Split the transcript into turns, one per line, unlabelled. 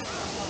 Go!